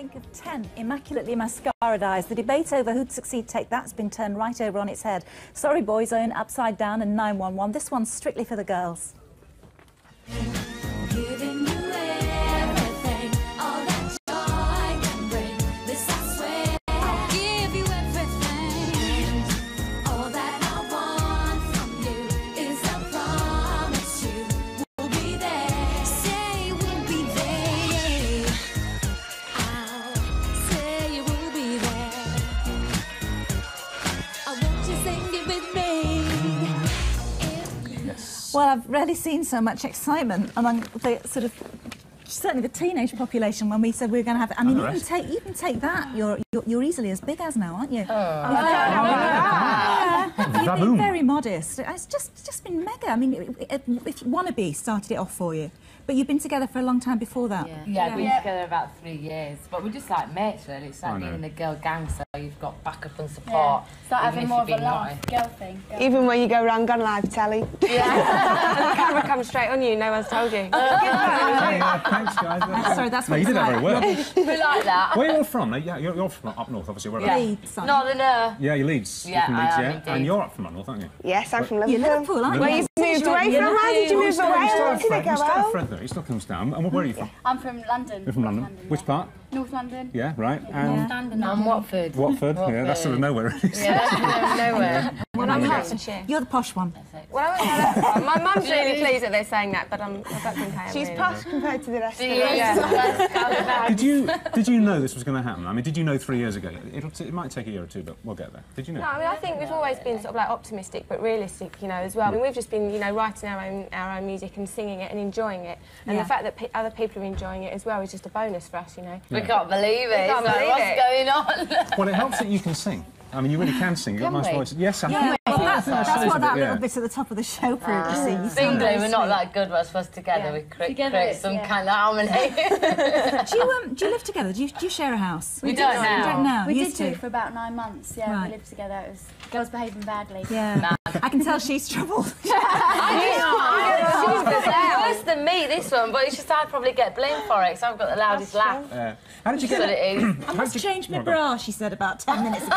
think of 10 immaculately mascaraed eyes? The debate over who'd succeed take that's been turned right over on its head. Sorry Boyzone Upside Down and 911. This one's strictly for the girls. Well, I've rarely seen so much excitement among the sort of certainly the teenage population when we said we were going to have. I mean, the you can take you can take that. You're you're, you're easily as big as now, aren't you? Oh. oh yeah. You've been very modest. It's just just been mega. I mean, if, if Wannabe started it off for you, but you've been together for a long time before that. Yeah, yeah, we've been together about three years, but we're just like mates, really. It's like being in a girl gang, so you've got backup and Yeah. support. It's like even having more of a being laugh, girl thing. Girl. Even when you go round on live telly. Yeah. and the camera comes straight on you, no one's told you. yeah, thanks, guys. Uh, sorry, that's no, what you did that very well. we like that. Where are you're from? Yeah, you're, you're from up north, obviously. Where Yeah. about? Leeds, son. Northerner. Yeah, you're Leeds. Yeah, you're from I Leeds, am yeah. And you're up from up north, aren't you? Yes, I'm from You're Liverpool. Liverpool, aren't you? Where you moved You're away Liverpool. from? Why did you move away? you still How have did it friends- go you still have out? friends. He still comes down. And where are you from? I'm from London. You're from North London. Which part? North London. Yeah, right. And And Watford. Watford. Yeah, that's sort of nowhere. really. Yeah, nowhere. Well, I'm Hertfordshire. You're the posh one. Well, I my mum's really pleased that they're saying that, but um, I don't think I am. She's posh compared to the rest of is. them. Yeah. Did you did you know this was going to happen? I mean, did you know three years ago? It'll t- it might take a year or two, but we'll get there. Did you know? No, I mean, I think we've always been sort of like optimistic but realistic, you know, as well. I mean, we've just been, you know, writing our own our own music and singing it and enjoying it, and Yeah. the fact that pe- other people are enjoying it as well is just a bonus for us, you know. We can't believe it. can't It's believe what's it. going on? Well, it helps that you can sing. I mean, you really can sing. You've got Can nice we? voice. Yes, I Yeah, think. well, that's, that's that's what that bit, little yeah. bit at the top of the show proved, you see. Singly, we're not that good us us together. Yeah. We create, Together create some yeah. kind of harmony. Do you, um, do you live together? Do you, do you share a house? We don't You now. don't now. We Used did to. do for about nine months. Yeah, Right. we lived together. It was girls behaving badly. Yeah. I can tell she's troubled. I She's worse than me, this one, but it's just I'd probably get blamed for it because I've got the loudest laugh. Uh, how did you That's get what it is. I must change my Oh, bra, she said about 10 minutes ago.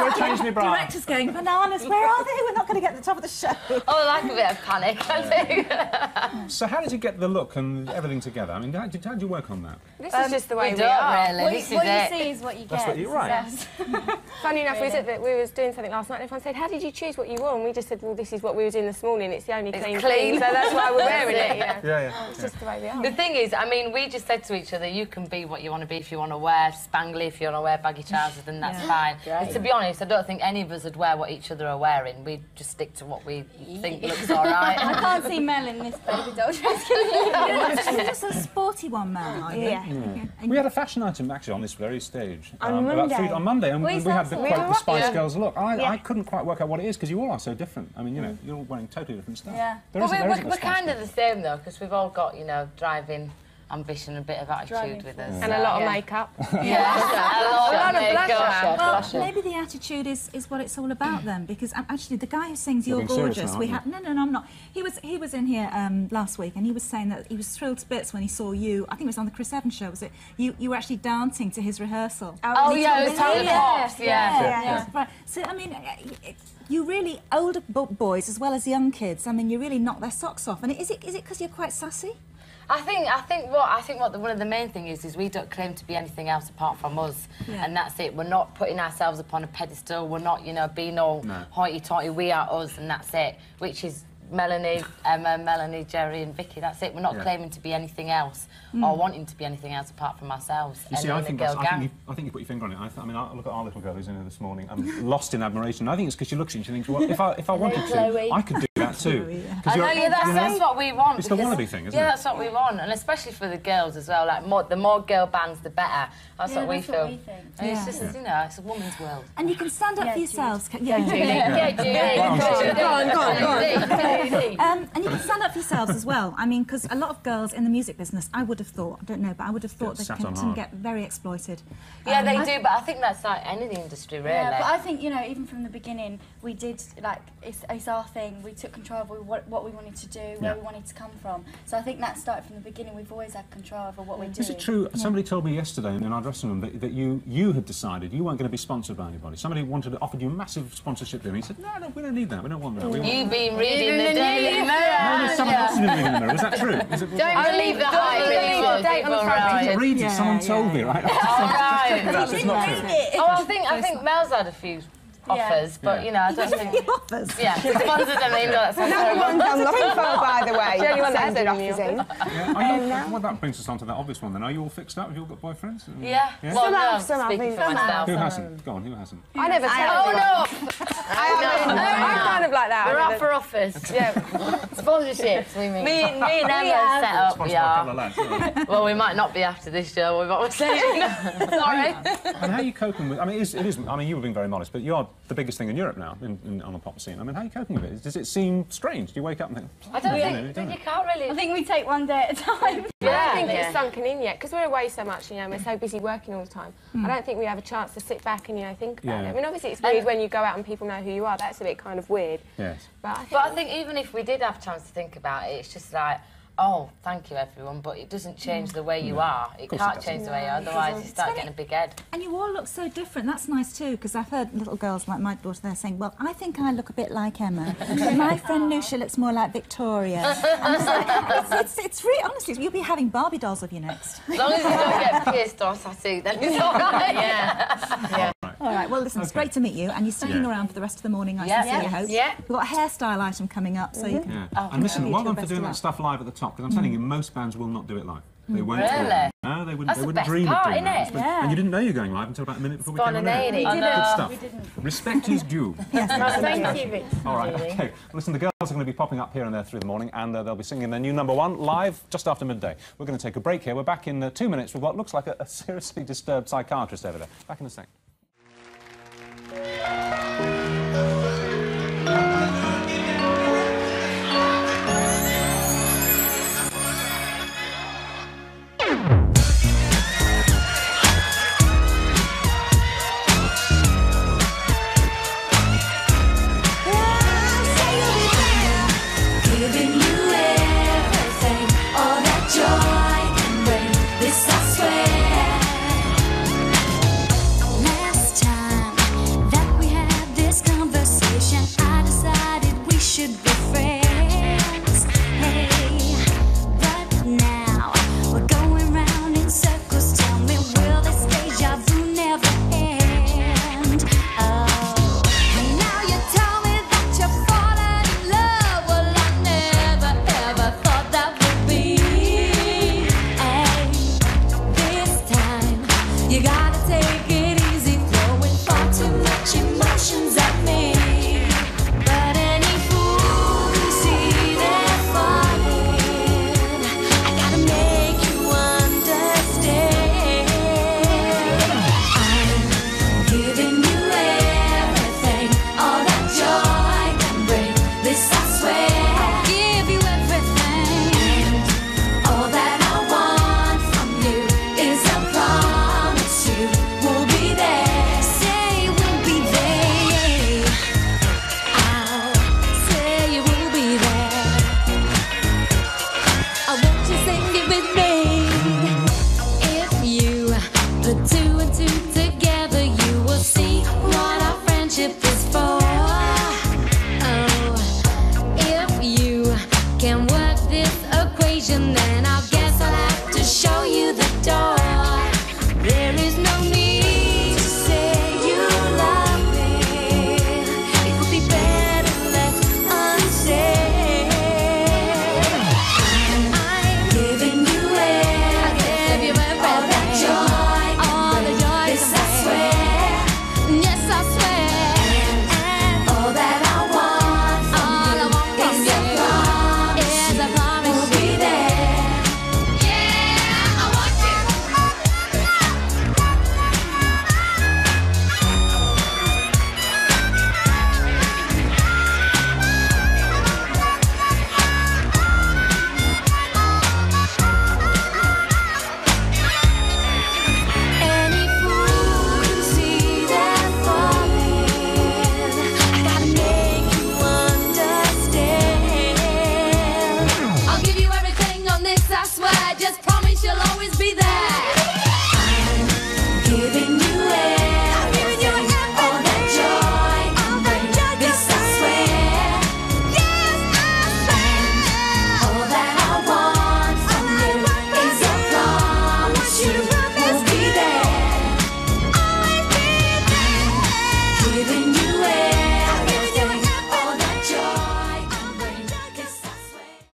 Go change me bra. Director's going, bananas, where are they? We're not going to get to the top of the show. Oh, I like a bit of panic, I do. So how did you get the look and everything together? I mean, how did, how did you work on that? This is just the way we we, don't are. really. What, This you, what you it. see is what you get. That's what you're right. Funny enough, we, was at the, we was doing something last night and everyone said, how did you choose what you wore? And we just said, well, this is what we were doing this morning. It's the only It's clean, clean. thing, so that's why we're wearing it, you know. Yeah, yeah. It's just the way we are. The thing is, I mean, we just said to each other, you can be what you want to be if you want to wear spangly, if you want to wear baggy trousers, then that's fine. And to be honest, I don't think any of us would wear what each other are wearing. We'd just stick to what we think looks all right. I can't see Mel in this baby doll dress. You're just a sporty one, man, aren't you? Yeah. We had a fashion item actually on this very stage On um, about Monday. food on Monday, and We we, had the, some. quite the Spice yeah. Girls look. I, Yeah. I couldn't quite work out what it is because you all are so different. I mean, you know, mm. you're all wearing totally different stuff. Yeah. There But we're, we're, we're kind of the same though, because we've all got, you know, driving ambition a bit of attitude with us. And a lot of yeah. makeup. Yeah, a lot, A lot of makeup. blusher. Well, maybe the attitude is, is what it's all about then, because um, actually the guy who sings You're "You're Gorgeous," now, we aren't had no, no, no, I'm not. He was he was in here um, last week, and he was saying that he was thrilled to bits when he saw you. I think it was on the Chris Evans show. Was it you? You were actually dancing to his rehearsal. Oh, And he yeah, it was me- Tony Pops, yeah. yeah. Right. So I mean, uh, it- you really older boys as well as young kids. I mean, you really knock their socks off. And is it is it because you're quite sassy? I think I think what I think what the, one of the main thing is is we don't claim to be anything else apart from us, Yeah. and that's it. We're not putting ourselves upon a pedestal. We're not you know being all No. hoity-toity. We are us, and that's it. Which is Melanie, Emma, Melanie, Geri, and Vicky. That's it. We're not Yeah. claiming to be anything else Mm. or wanting to be anything else apart from ourselves. You and see, in I a think, girl I, think you, I think you put your finger on it. I, th- I mean, I look at our little girl who's in here this morning. I'm lost in admiration. I think it's because she looks at you and she thinks, well, if I, if I wanted to, I could do that too. 'Cause I know, yeah, that's, you know, that's what we want. It's the wannabe thing, isn't yeah, it? that's what we want, and especially for the girls as well. Like, more, the more girl bands, the better. That's Yeah, what we that's feel. what we think. It's just, you know, it's a woman's world. And you can stand up for yourselves. ca- Yeah, Judy. Yeah, Julie. Go on, go on, go on. Um, and you can stand up for yourselves as well. I mean, because a lot of girls in the music business, I would have thought, I don't know, but I would have thought they sat can, on can hard. get very exploited. Yeah, Um, they do, but I think that's like any industry, really. Yeah, but I think you know, even from the beginning, we did like it's, it's our thing. We took control over what, what we wanted to do, where Yeah. we wanted to come from. So I think that started from the beginning. We've always had control over what we're doing. Is it true? Somebody told me yesterday in our dressing room that, that you you had decided you weren't going to be sponsored by anybody. Somebody wanted offered you a massive sponsorship deal. And he said, no, no, we don't need that. We don't want that. We want You been reading the Daily No, Mirror. there's someone else in the mirror. Is that true? Is it, I believe the hype. believe the date on the front. didn't right. read it. Someone told me, right? All right. It's not true. Oh, I think I think Mel's had a few offers, but you know, I don't think. Offers. Yeah, sponsored them. You know, that sounds Another horrible. one I'm looking for, by the way. The only one that Send hasn't it given me offers in. Yeah. Well, that brings us on to that obvious one then. Are you all fixed up? Have you all got boyfriends? Yeah. Yeah? Well, Some no, have, some haven't. for Some myself. Who hasn't? Go on, who hasn't? I never tell Oh no! I mean, I'm kind of like that. We're I out for office. Yeah. Sponsorships, we mean. Me, me and Emma have. set up, Sponsored we by a couple are. of lads. all right. Well, we might not be after this show, we're what we're saying. Sorry. And how are you coping with? I mean, it is, it is. I mean, you were being very modest, but you are the biggest thing in Europe now in, in, on the pop scene. I mean, how are you coping with it? Does it seem strange? Do you wake up and think? I don't Yeah. think that you can't really. I think we take one day at a time. Yeah, I don't think Yeah. it's sunken in yet because we're away so much, you know, and we're so busy working all the time. Hmm. I don't think we have a chance to sit back and, you know, think about Yeah. it. I mean, obviously it's weird when you go out and people know who you are. That's a bit kind of weird. Yes. But I think, But I think even if we did have a chance to think about it, it's just like, oh, thank you everyone, but it doesn't change mm. the way you are. It can't doesn't. change the way you are, otherwise you start getting a big head. And you all look so different. That's nice too, because I've heard little girls like my daughter there saying, "Well, I think I look a bit like Emma, but my friend Nusha looks more like Victoria." And it's, like, it's, it's, it's really honestly, you'll be having Barbie dolls of you next. As long as you don't get pierced or tattooed, then it's all right. Yeah. All right. Well, listen, it's great to meet you, and you're sticking Yeah. around for the rest of the morning. I Yeah. sincerely Yeah. hope. Yeah. We've got a hairstyle item coming up, so you can. Yeah. and listen, you well two done for doing that stuff live at the top, because I'm telling you, most bands will not do it live. They won't. do it Really? live. No, they wouldn't. That's they the wouldn't best dream part, of doing that. innit? But- And you didn't know you were going live until about a minute before we came on air. Spontaneity. Good I stuff. Respect is due. Thank you, Rich. All right, okay. Listen, the girls are going to be popping up here and there through the morning, and uh, they'll be singing their new number one live just after midday. We're going to take a break here. We're back in uh, two minutes with what looks like a, a seriously disturbed psychiatrist over there. Back in a sec. Música